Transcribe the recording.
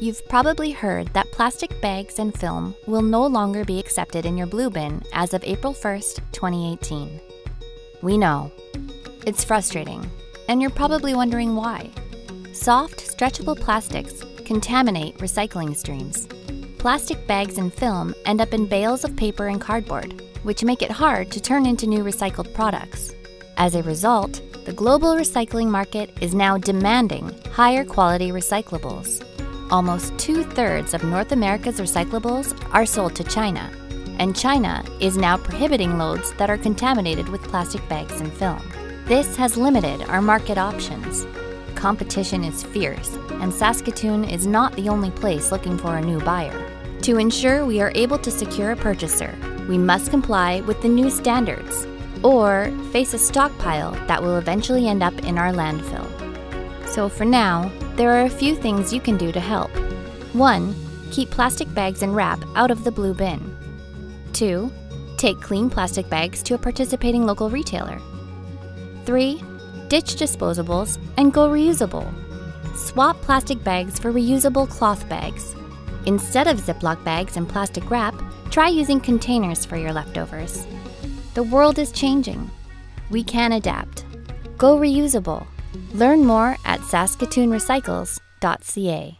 You've probably heard that plastic bags and film will no longer be accepted in your blue bin as of April 1st, 2018. We know. It's frustrating, and you're probably wondering why. Soft, stretchable plastics contaminate recycling streams. Plastic bags and film end up in bales of paper and cardboard, which make it hard to turn into new recycled products. As a result, the global recycling market is now demanding higher quality recyclables. Almost two thirds of North America's recyclables are sold to China, and China is now prohibiting loads that are contaminated with plastic bags and film. This has limited our market options. Competition is fierce, and Saskatoon is not the only place looking for a new buyer. To ensure we are able to secure a purchaser, we must comply with the new standards or face a stockpile that will eventually end up in our landfill. So for now, there are a few things you can do to help. 1. Keep plastic bags and wrap out of the blue bin. 2. Take clean plastic bags to a participating local retailer. 3. Ditch disposables and go reusable. Swap plastic bags for reusable cloth bags. Instead of Ziploc bags and plastic wrap, try using containers for your leftovers. The world is changing. We can adapt. Go reusable. Learn more at saskatoonrecycles.ca.